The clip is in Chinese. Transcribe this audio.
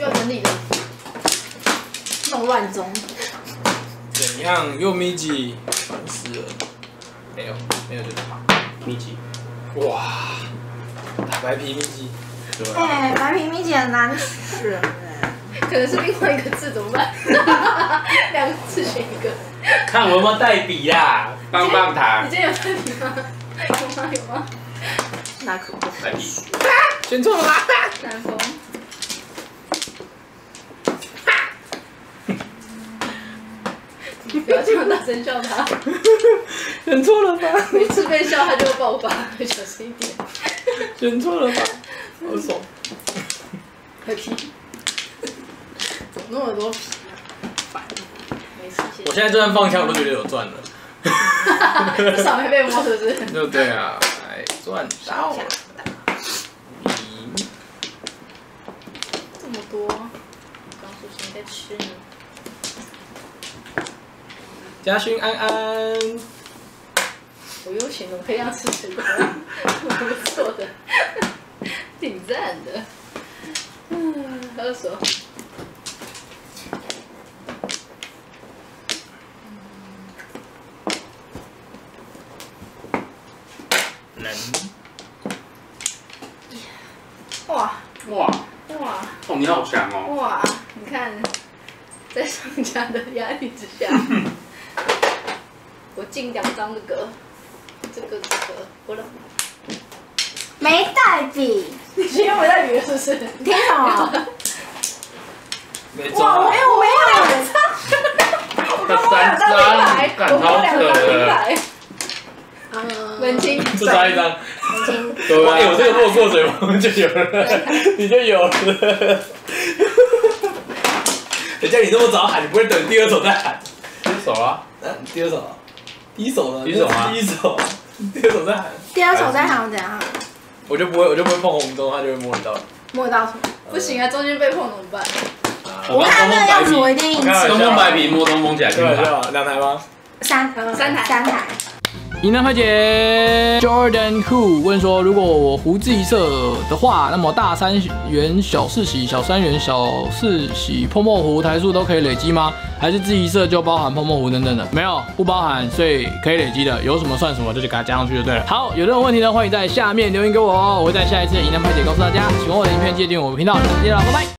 需要整理的，弄乱中。怎样？又咪几？烦死了！没有，没有就是好。秘籍，哇，大白皮咪几？对啊，哎，白皮米姐很难选哎。可能是另外一个字怎么办？两个字选一个。看我有没有带笔呀，棒棒糖你，今天有带笔吗？有吗？有吗？那可不。带笔，选错了吗？南风。你不要这样大声叫他，选错了吧？每次被笑他就会爆发，小心一点。选错了吧？好爽！快皮，怎么那么多皮啊？烦，没事，我现在就算放枪，我都觉得有赚了。谢。至少没被摸，是不是？就对啊，哎，赚到了。咦这么多，刚叔叔你在吃呢。嘉勋安安，我悠闲的，我可以让吃水果，不错的，挺赞的。嗯，喝手。能哇。哇，哇。哦，你好强哦，哇！你看，在商家的压力之下，我进两张那个，这个这个，我了。没带笔，你今天没带笔是不是？你听什么？没哇，我抓没。有，我没有。这三张，我干好摸两张扯名了，牌，嗯，文青，就差一张。文青，对啊，哎，我这个落过水王就有了，你就有了。人家你那么早喊，你不会等第二首再喊？手啊，嗯，第二首一手呢？第一手啊第一手，第二手在喊，第二手在喊怎样？我就不会，我就不会碰红中，他就会摸得到。摸到什么？不行啊，中间被碰怎么办？我看那个样子，我一定。东风白皮摸东风起来，两台吗？三呃三台三台。银南派姐 Jordan Who 问说，如果我胡自一色的话，那么大三元、小四喜、小三元、小四喜、泡沫壶台数都可以累积吗？还是自一色就包含泡沫壶等等的？没有，不包含，所以可以累积的，有什么算什么，就去给它加上去就对了。好，有任何问题呢，欢迎在下面留言给我哦，我会在下一次的银南派姐告诉大家。喜欢我的影片，记得订阅我的频道，下次见了，拜拜。